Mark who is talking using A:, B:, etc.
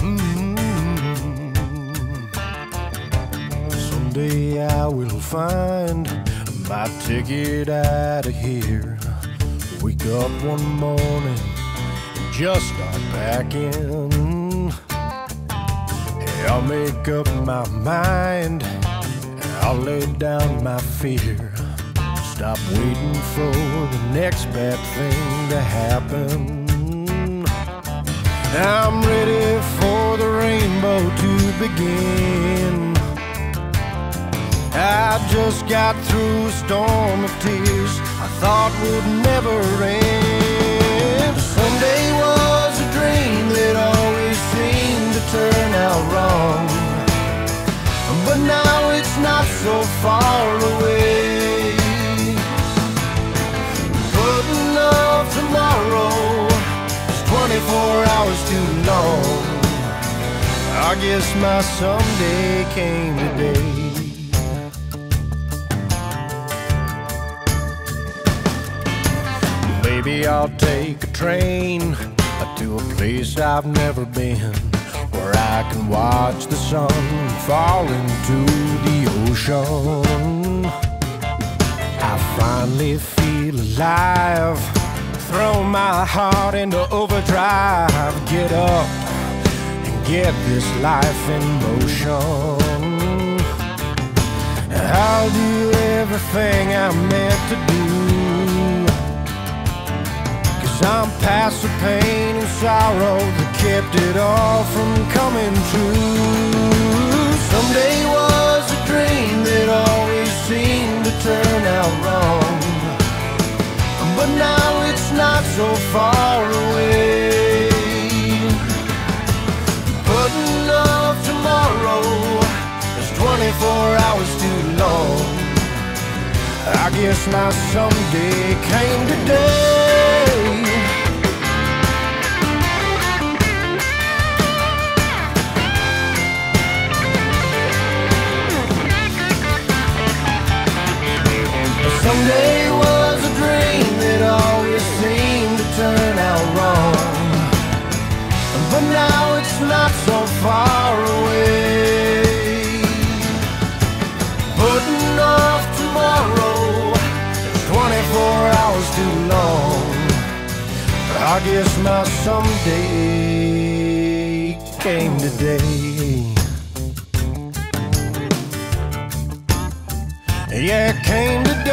A: Mm-hmm. Someday I will find my ticket out of here. Wake up one morning and just start packing. I'll make up my mind I'll lay down my fear. Stop waiting for the next bad thing to happen. I'm ready for the rainbow to begin. I just got through a storm of tears I thought would never end. Someday was a dream that always seemed to turn out wrong. But now it's not so far away. 24 hours too long. I guess my someday came today. Maybe I'll take a train to a place I've never been where I can watch the sun fall into the ocean. I finally feel alive. Throw my heart into overdrive. Get up and get this life in motion. I'll do everything I'm meant to do. Cause I'm past the pain and sorrow that kept it all from coming true. So far away. Putting off tomorrow is 24 hours too long. I guess my someday came today. Someday far away. Putting off tomorrow is 24 hours too long. I guess my someday came today. Yeah, came today.